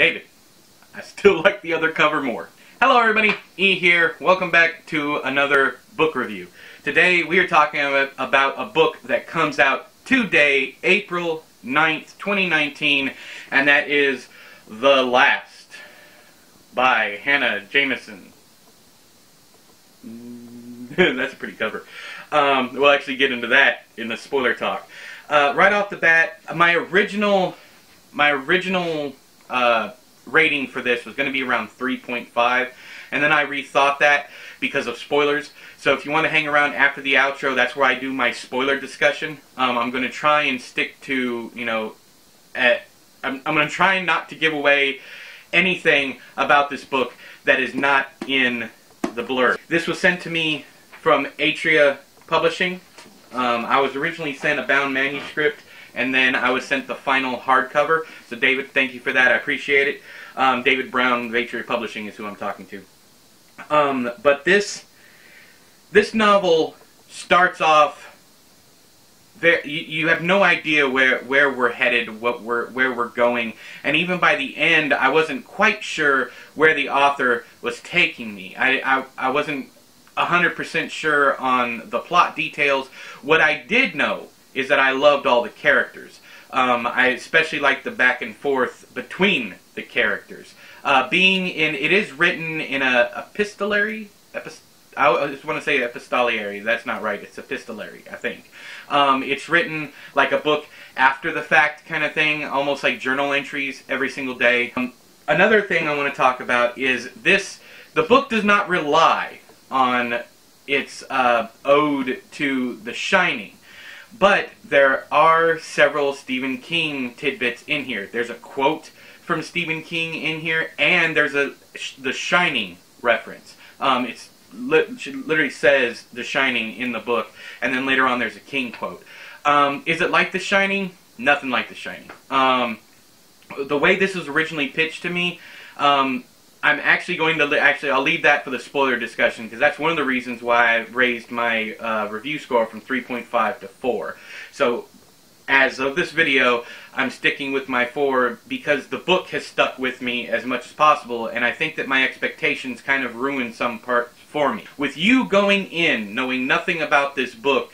David. I still like the other cover more. Hello everybody, E here. Welcome back to another book review. Today we are talking about a book that comes out today, April 9th, 2019, and that is The Last by Hanna Jameson. That's a pretty cover. Um, we'll actually get into that in the spoiler talk. Uh, right off the bat, my original, my original uh, rating for this was going to be around 3.5, and then I rethought that because of spoilers. So if you want to hang around after the outro, that's where I do my spoiler discussion. Um, I'm going to try and stick to, you know, at, I'm, I'm going to try not to give away anything about this book that is not in the blurb. This was sent to me from Atria Publishing. Um, I was originally sent a bound manuscript, and then I was sent the final hardcover. So David, thank you for that. I appreciate it. Um, David Brown Atria Publishing is who I'm talking to. Um, but this this novel starts off. There, you, you have no idea where, where we're headed, what we're where we're going, and even by the end, I wasn't quite sure where the author was taking me. I I, I wasn't 100% sure on the plot details. What I did know is that I loved all the characters. Um, I especially liked the back and forth between the characters. Uh, being in, it is written in a epistolary, epist I just want to say epistolary. That's not right. It's epistolary, I think. Um, it's written like a book after the fact kind of thing, almost like journal entries every single day. Um, another thing I want to talk about is this. The book does not rely on its uh, ode to The Shining. But there are several Stephen King tidbits in here. There's a quote from Stephen King in here, and there's a The Shining reference. Um, it's literally says The Shining in the book, and then later on there's a King quote. Um, is it like The Shining? Nothing like The Shining. Um, the way this was originally pitched to me, um, I'm actually going to actually I'll leave that for the spoiler discussion because that's one of the reasons why I raised my uh, review score from 3.5 to 4. So as of this video, I'm sticking with my 4 because the book has stuck with me as much as possible and I think that my expectations kind of ruined some parts for me. With you going in knowing nothing about this book,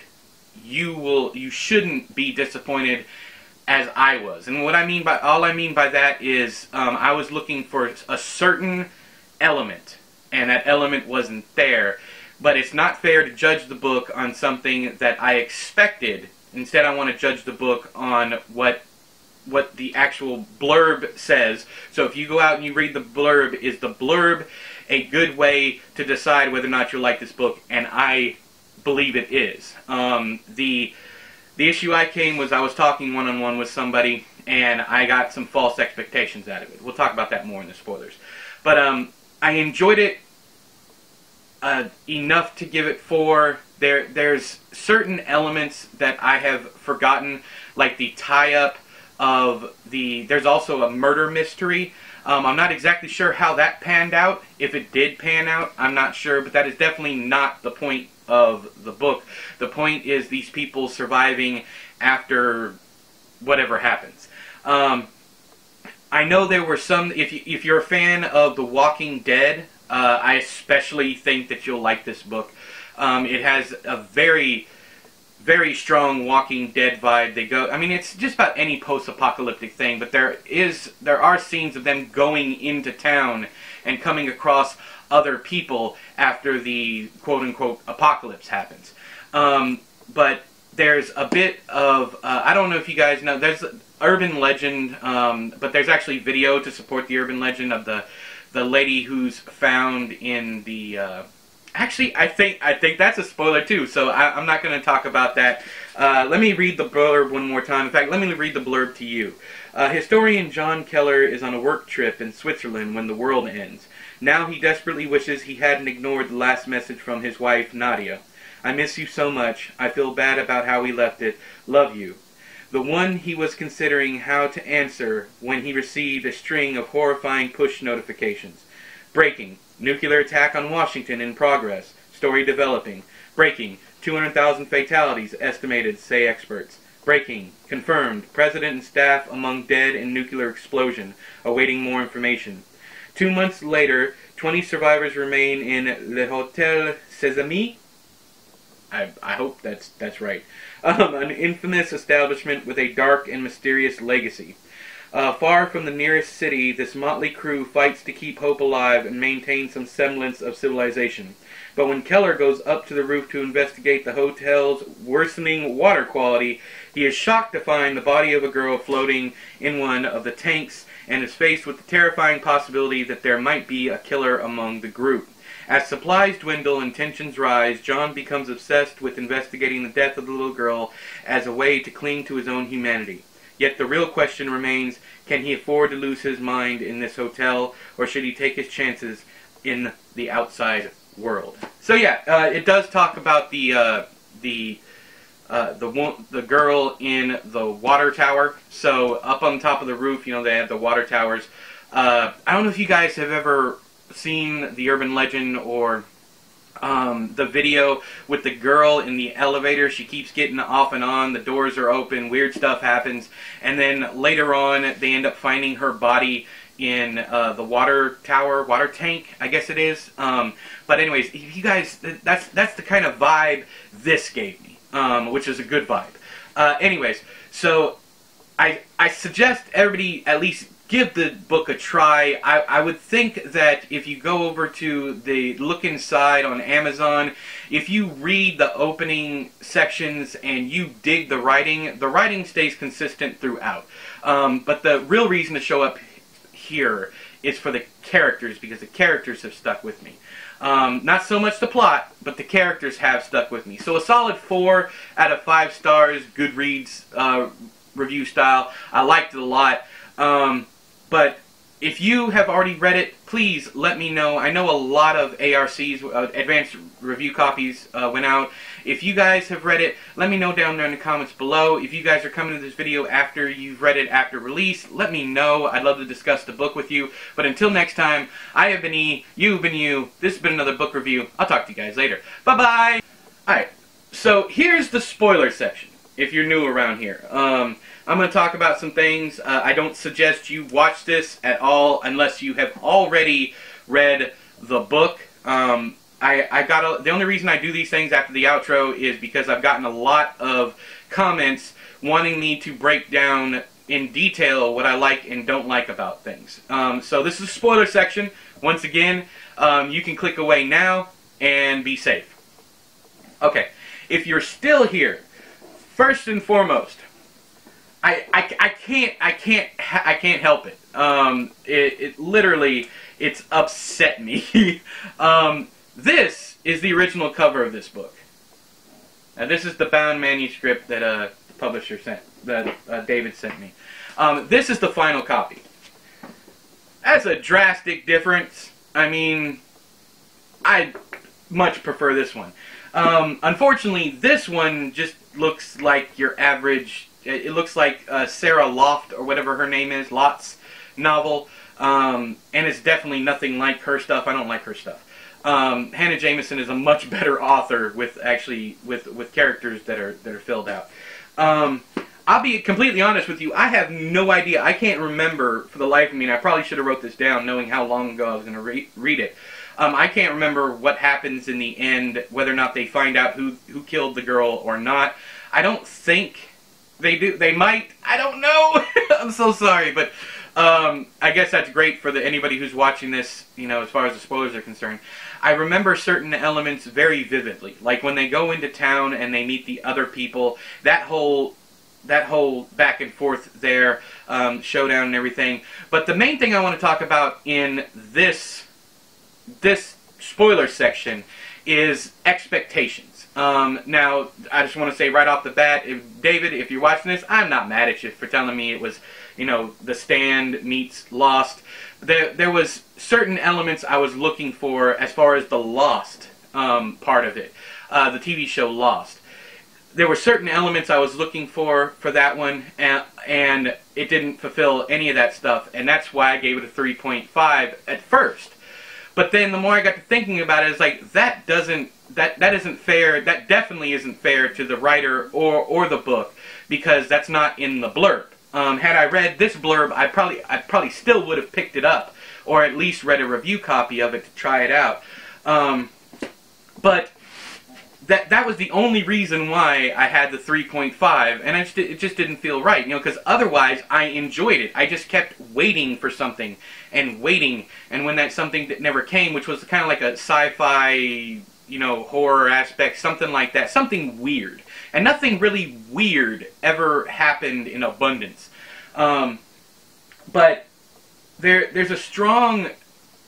you will you shouldn't be disappointed as I was. And what I mean by all I mean by that is um, I was looking for a certain element, and that element wasn't there. But it's not fair to judge the book on something that I expected. Instead, I want to judge the book on what what the actual blurb says. So if you go out and you read the blurb, is the blurb a good way to decide whether or not you like this book? And I believe it is. Um, the the issue I came was I was talking one on one with somebody and I got some false expectations out of it. We'll talk about that more in the spoilers. But um, I enjoyed it uh, enough to give it four. There, there's certain elements that I have forgotten, like the tie-up of the. There's also a murder mystery. Um, I'm not exactly sure how that panned out. If it did pan out, I'm not sure, but that is definitely not the point of the book. The point is these people surviving after whatever happens. Um, I know there were some. If you, if you're a fan of The Walking Dead, uh, I especially think that you'll like this book. Um, it has a very very strong Walking Dead vibe. They go. I mean, it's just about any post-apocalyptic thing, but there is there are scenes of them going into town and coming across other people after the quote unquote apocalypse happens. Um, but there's a bit of uh, I don't know if you guys know there's urban legend, um, but there's actually video to support the urban legend of the the lady who's found in the. Uh, actually, I think I think that's a spoiler too, so I, am not going to talk about that. Uh, let me read the blurb one more time. In fact, let me read the blurb to you. Uh, historian John Keller is on a work trip in Switzerland when the world ends. Now he desperately wishes he hadn't ignored the last message from his wife, Nadia. I miss you so much. I feel bad about how we left it. Love you. The one he was considering how to answer when he received a string of horrifying push notifications. Breaking. Nuclear attack on Washington in progress. Story developing. Breaking. 200,000 fatalities estimated, say experts. Breaking. Confirmed. President and staff among dead in nuclear explosion. Awaiting more information. Two months later, 20 survivors remain in Le Hotel Sesame. I, I hope that's that's right. Um, an infamous establishment with a dark and mysterious legacy. Uh, far from the nearest city, this motley crew fights to keep hope alive and maintain some semblance of civilization. But when Keller goes up to the roof to investigate the hotel's worsening water quality, he is shocked to find the body of a girl floating in one of the tanks and is faced with the terrifying possibility that there might be a killer among the group. As supplies dwindle and tensions rise, John becomes obsessed with investigating the death of the little girl as a way to cling to his own humanity. Yet the real question remains, can he afford to lose his mind in this hotel, or should he take his chances in the outside world? So yeah, uh, it does talk about the, uh, the, uh, the the girl in the water tower. So up on top of the roof, you know, they have the water towers. Uh, I don't know if you guys have ever seen the urban legend or um, the video with the girl in the elevator. She keeps getting off and on. The doors are open. Weird stuff happens. And then later on, they end up finding her body in uh, the water tower, water tank, I guess it is. Um, but anyways, you guys, that's that's the kind of vibe this gave me, um, which is a good vibe. Uh, anyways, so I I suggest everybody at least give the book a try. I, I would think that if you go over to the look inside on Amazon, if you read the opening sections and you dig the writing, the writing stays consistent throughout. Um, but the real reason to show up here is for the characters because the characters have stuck with me. Um, not so much the plot, but the characters have stuck with me. So a solid four out of five stars, Goodreads uh, review style. I liked it a lot. Um, but if you have already read it, please let me know. I know a lot of ARCs, uh, advanced review copies, uh, went out. If you guys have read it, let me know down there in the comments below. If you guys are coming to this video after you've read it after release, let me know. I'd love to discuss the book with you. But until next time, I have been E, you've been you. This has been another book review. I'll talk to you guys later. Bye-bye! Alright, so here's the spoiler section, if you're new around here. Um, I'm going to talk about some things. Uh, I don't suggest you watch this at all unless you have already read the book. Um, I, I got a, the only reason I do these things after the outro is because I've gotten a lot of comments wanting me to break down in detail what I like and don't like about things. Um, so this is a spoiler section. Once again, um, you can click away now and be safe. Okay, if you're still here, first and foremost, I, I, I can't I can't I can't help it. Um, it, it literally it's upset me. um, this is the original cover of this book. Now this is the bound manuscript that uh, the publisher sent that uh, David sent me. Um, this is the final copy. That's a drastic difference. I mean, I much prefer this one. Um, unfortunately, this one just looks like your average it, looks like uh, Sarah Loft or whatever her name is, Lot's novel, um, and it's definitely nothing like her stuff. I don't like her stuff. Um, Hanna Jameson is a much better author with actually with with characters that are that are filled out. Um, I'll be completely honest with you. I have no idea. I can't remember for the life of me. And I probably should have wrote this down, knowing how long ago I was going to re read it. Um, I can't remember what happens in the end, whether or not they find out who who killed the girl or not. I don't think they do. They might. I don't know. I'm so sorry, but um, I guess that's great for the anybody who's watching this. You know, as far as the spoilers are concerned, I remember certain elements very vividly. Like when they go into town and they meet the other people. That whole that whole back and forth there, um, showdown and everything. But the main thing I want to talk about in this this spoiler section is expectations. Um, now, I just want to say right off the bat, if, David, if you're watching this, I'm not mad at you for telling me it was, you know, The Stand meets Lost. There, there was certain elements I was looking for as far as the Lost um, part of it, uh, the TV show Lost. There were certain elements I was looking for for that one, and, and it didn't fulfill any of that stuff, and that's why I gave it a 3.5 at first. But then the more I got to thinking about it, it's like that doesn't that that isn't fair. That definitely isn't fair to the writer or or the book because that's not in the blurb. Um, had I read this blurb, I probably I probably still would have picked it up, or at least read a review copy of it to try it out. Um, but that that was the only reason why I had the 3.5, and I just, it just didn't feel right, you know, because otherwise I enjoyed it. I just kept waiting for something and waiting, and when that something that never came, which was kind of like a sci-fi, you know, horror aspect, something like that, something weird, and nothing really weird ever happened in abundance. Um, but there, there's a strong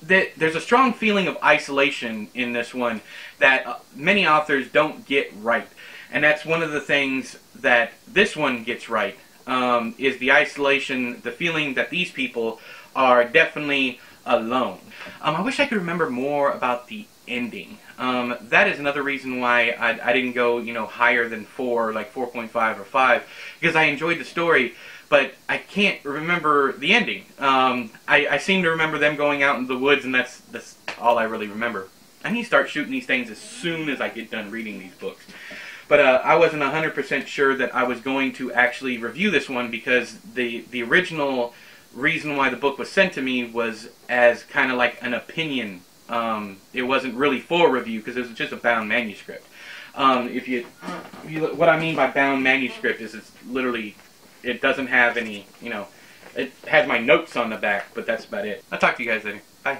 that there's a strong feeling of isolation in this one that uh, many authors don't get right, and that's one of the things that this one gets right. Um, is the isolation, the feeling that these people are definitely alone. Um, I wish I could remember more about the ending. Um, that is another reason why I, I, didn't go, you know, higher than four, like 4.5 or 5, because I enjoyed the story, but I can't remember the ending. Um, I, I, seem to remember them going out into the woods, and that's that's all I really remember. I need to start shooting these things as soon as I get done reading these books. But uh, I wasn't 100% sure that I was going to actually review this one because the the original reason why the book was sent to me was as kind of like an opinion. Um, it wasn't really for review because it was just a bound manuscript. Um, if you, if you, what I mean by bound manuscript is it's literally it doesn't have any, you know, it has my notes on the back, but that's about it. I'll talk to you guys later. Bye.